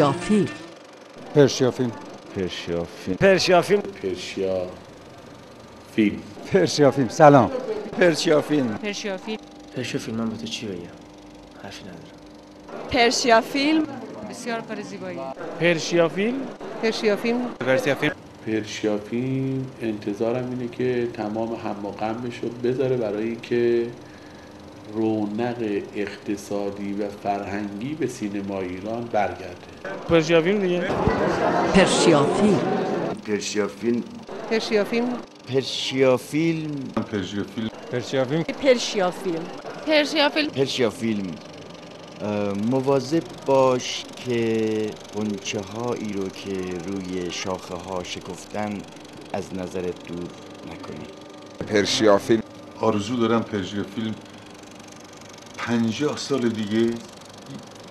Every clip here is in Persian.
پرشیافی پرشیافی پرشیافی پرشیافی پرشیا فیلم سلام. پرشیافی پرشیافی پرشیافی من به تو چی بگم؟ حرفی ندارم. پرشیافیلم بسیار پر زیبایی. پرشیا فیلم پرشیا فیلم انتظارم اینه که تمام هم و بذاره برای اینکه رونق اقتصادی و فرهنگی به سینما ایران برگرده. پرشیا فیلم دیگه. پرشیا فیلم پرشیا فیلم پرشیا فیلم پرشیا فیلم پرشیا فیلم پرشیا فیلم پرشیا فیلم پرشیا فیلم پرشیا فیلم مواظب باش که قنچه هایی رو که روی شاخه ها شکفتن از نظرت دور نکنی. پرشیا فیلم آرزو دارم پرشیا فیلم پنجاه سال دیگه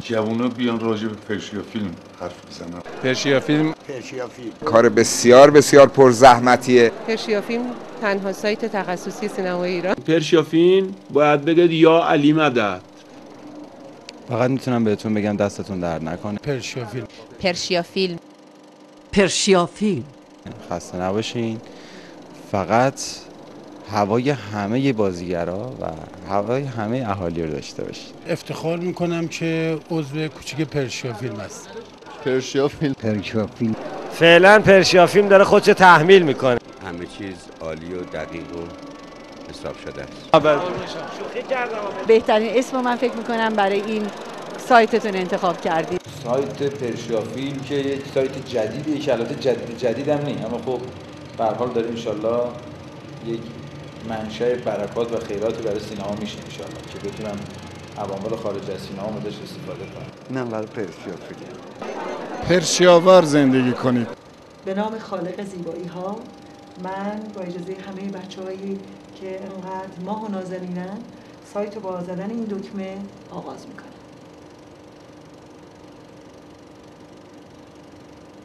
جوونا بیان راجع به پرشیا فیلم حرف بزنن. پرشیا فیلم پرشیا فیلم. کار بسیار بسیار پرزحمتیه. پرشیا فیلم تنها سایت تخصصی سینمای ایران. پرشیا فیلم باید بگید یا علی مدد. فقط می‌تونم بهتون بگم دستتون درد نکنه. پرشیا فیلم. پرشیا فیلم. پرشیا فیلم. خسته نباشین. فقط هوای همه بازیگرا و هوای همه اهالی رو داشته باشین افتخار می‌کنم که عضو کوچیک پرشیا فیلم است پرشیا فیلم. پرشیا فیلم. فعلا پرشیا فیلم داره خودش تحمیل می‌کنه. همه چیز عالی و دقیق و حساب شده است. بهترین اسم من فکر می‌کنم برای این سایتتون انتخاب کردید. سایت پرشیا فیلم که یک سایت جدیدی که البته جدید جدید هم نیست اما خب به هر حال داریم انشالله یک منشأ برکات و خیراتی برای سینما میشه انشالله که بتونم عوامل خارج از سینما ازش استفاده کنم. نه برای پرشیا فیلم پرشیاور زندگی کنید. به نام خالق زیبایی ها من با اجازه همه بچه هایی که انقدر ماه و نازنینن سایت رو با زدن این دکمه آغاز می‌کنم.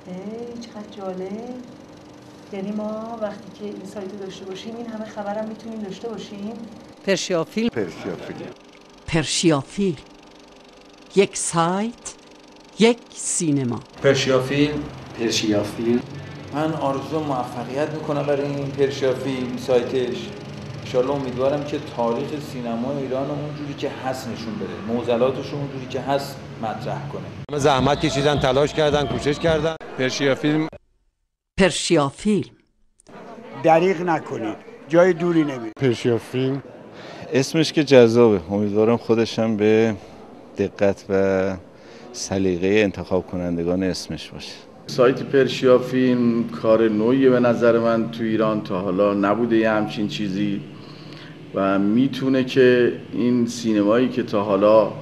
ای چقدر جالب. یعنی ما وقتی که این سایت رو داشته باشیم این همه خبرم می‌تونیم داشته باشیم. پرشیا فیلم پرشیا فیلم پرشیا فیلم یک سایت یک سینما. پرشیا فیلم پرشیا فیلم من آرزو موفقیت می‌کنم برای این پرشیا فیلم سایتش. انشالله امیدوارم که تاریخ سینما ایران رو اونجوری که هست نشون بده. موزلاتش رو اونجوری که هست مطرح کنه. همه زحمت کشیدن تلاش کردن کوشش کردن. پرشیا فیلم پرشیا فیلم. دریغ نکنید جای دوری نمید پرشیا فیلم. اسمش که جذابه. امیدوارم خودشم به دقت و سلیقه انتخاب کنندگان اسمش باشه. سایت پرشیا فیلم کار نوعیه به نظر من تو ایران. تا حالا نبوده یه همچین چیزی. و می‌تونه که این سینمایی که تا حالا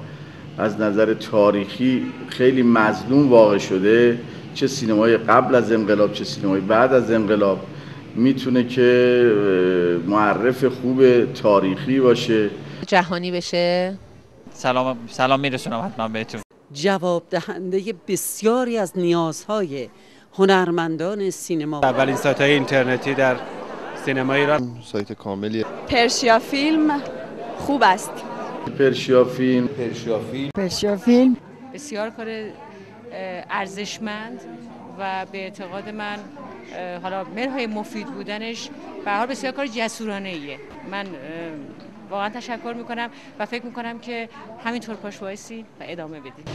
از نظر تاریخی خیلی مظلوم واقع شده چه سینمای قبل از انقلاب چه سینمای بعد از انقلاب. می‌تونه که معرف خوب تاریخی باشه. جهانی بشه. سلام سلام میرسونم حتما بهتون. جواب دهنده بسیاری از نیازهای هنرمندان سینما. اولین سایت های اینترنتی در سینما ایران. سایت کاملی. پرشیا فیلم خوب است. پرشیا فیلم. پرشیا فیلم. پرشیا فیلم. بسیار کار ارزشمند و به اعتقاد من حالا مرهای مفید بودنش به حال بسیار کار جسورانه ایه من واقعا تشکر می‌کنم و فکر می‌کنم که همینطور پاش وایسی و ادامه بدید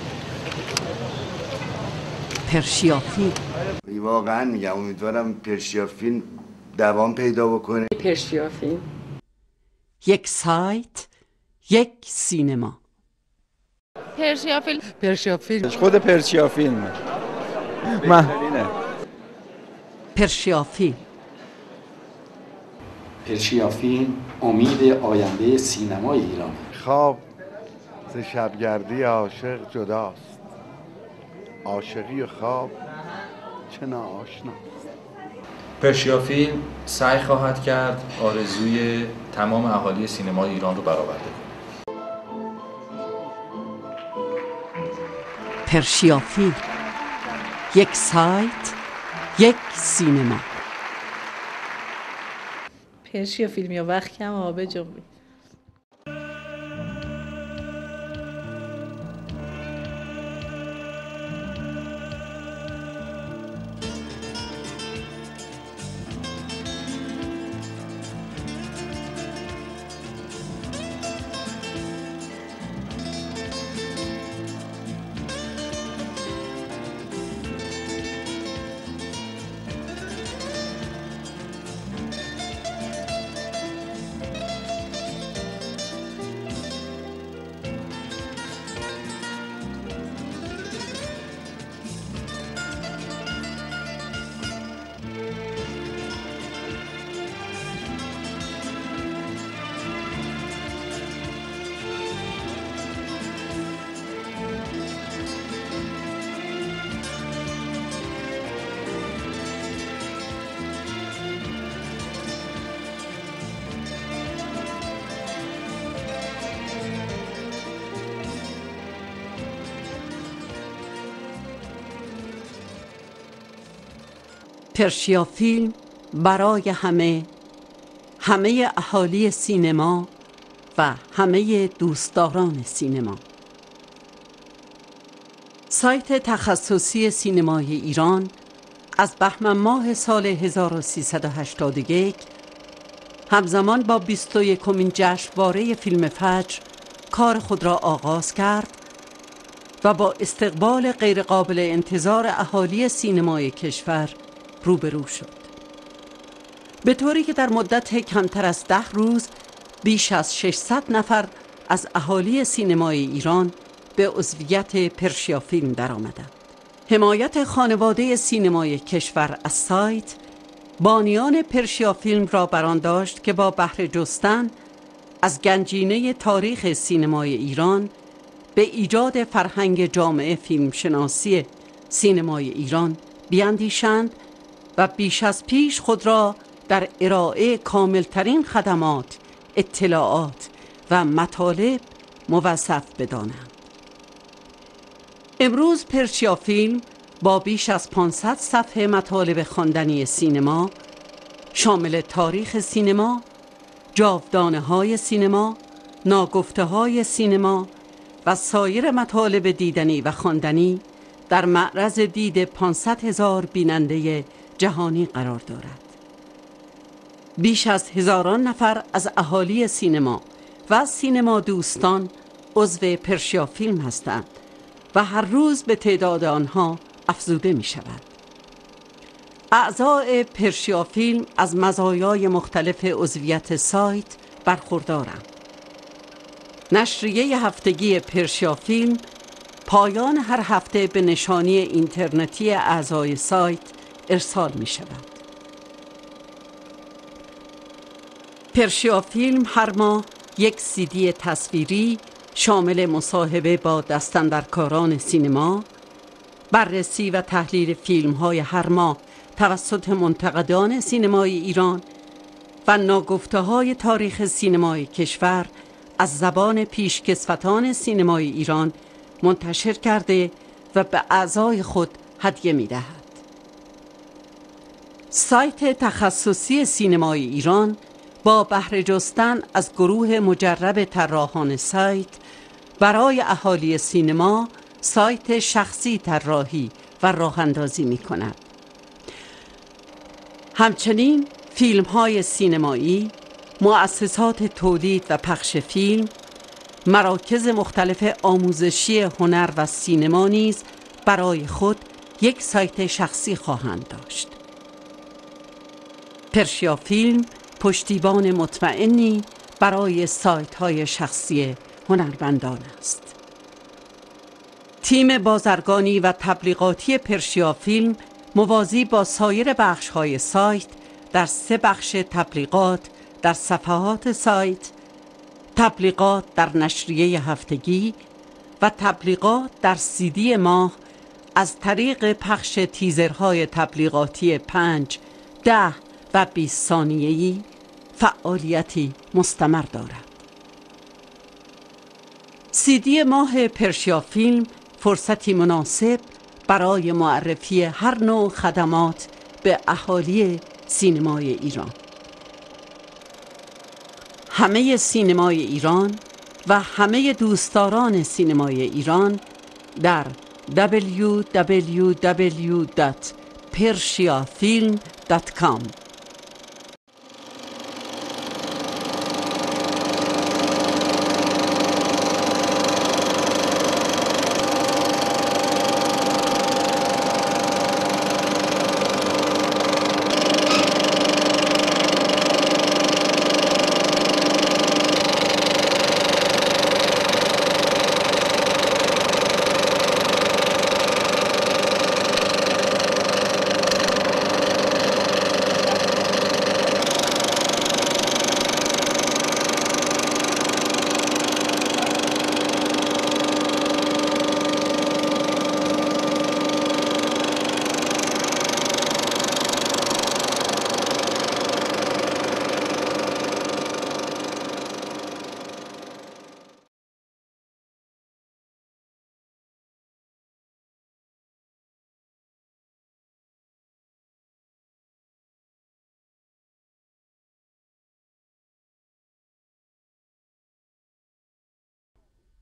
پرشیا فیلم واقعا میگم امیدوارم پرشیا فیلم دوام پیدا بکنه. پرشیا فیلم یک سایت یک سینما. پرشیا فیلم پرشیا فیلم خود پرشیا فیلم محلینه پرشیا فیلم پرشیا فیلم امید آینده سینمای ایران. خواب ز شبگردی عاشق جداست. عاشقی و خواب چه ناآشناست پرشیا فیلم سعی خواهد کرد آرزوی تمام اهالی سینمای ایران رو برآورده کنه پرشیا فیلم یک سایت یک سینما. پرشیا فیلم یا وقت کم آبه جنبی. پرشیا فیلم برای همه همه اهالی سینما و همه دوستداران سینما. سایت تخصصی سینمای ایران از بهمن ماه سال 1381 همزمان با 21 کمین جشنواره فیلم فجر کار خود را آغاز کرد و با استقبال غیرقابل انتظار اهالی سینمای کشور روبرو شد به طوری که در مدت کمتر از ده روز بیش از 600 نفر از اهالی سینمای ایران به عضویت پرشیا فیلم درآمدند. حمایت خانواده سینمای کشور از سایت بانیان پرشیا فیلم را بران داشت که با بهره جستن از گنجینه تاریخ سینمای ایران به ایجاد فرهنگ جامعه فیلمشناسی سینمای ایران بیاندیشند و بیش از پیش خود را در ارائه کاملترین خدمات، اطلاعات و مطالب موظف بدانند. امروز پرشیا فیلم با بیش از 500 صفحه مطالب خواندنی سینما شامل تاریخ سینما، جاودانه های سینما، ناگفته های سینما و سایر مطالب دیدنی و خواندنی در معرض دید 500 هزار بیننده جهانی قرار دارد. بیش از هزاران نفر از اهالی سینما و سینما دوستان عضو پرشیا فیلم هستند و هر روز به تعداد آنها افزوده می شود. اعضای پرشیا فیلم از مزایای مختلف عضویت سایت برخوردارند. نشریه هفتگی پرشیا فیلم پایان هر هفته به نشانی اینترنتی اعضای سایت ارسال می شود پرشیا فیلم هر ماه یک سیدی تصویری شامل مصاحبه با دستندرکاران سینما بررسی و تحلیل فیلم های هر ماه توسط منتقدان سینمای ایران و ناگفته های تاریخ سینمای کشور از زبان پیشکسوتان سینمای ایران منتشر کرده و به اعضای خود هدیه می دهد. سایت تخصصی سینمای ایران با بهره جستن از گروه مجرب طراحان سایت برای اهالی سینما سایت شخصی طراحی و راه اندازی می کند. همچنین فیلم های سینمایی مؤسسات تولید و پخش فیلم مراکز مختلف آموزشی هنر و سینما نیز برای خود یک سایت شخصی خواهند داشت پرشیا فیلم پشتیبان مطمئنی برای سایت های شخصی هنرمندان است. تیم بازرگانی و تبلیغاتی پرشیا فیلم موازی با سایر بخش های سایت در سه بخش تبلیغات در صفحات سایت تبلیغات در نشریه هفتگی و تبلیغات در سیدی ماه از طریق پخش تیزرهای تبلیغاتی پنج، ده و 20 ثانیه‌ای فعالیتی مستمر دارد. سیدی ماه پرشیا فیلم فرصتی مناسب برای معرفی هر نوع خدمات به اهالی سینمای ایران همه سینمای ایران و همه دوستداران سینمای ایران در www.persiafilm.com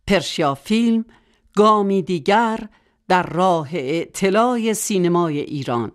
پرشیا فیلم گامی دیگر در راه اطلاع سینمای ایران.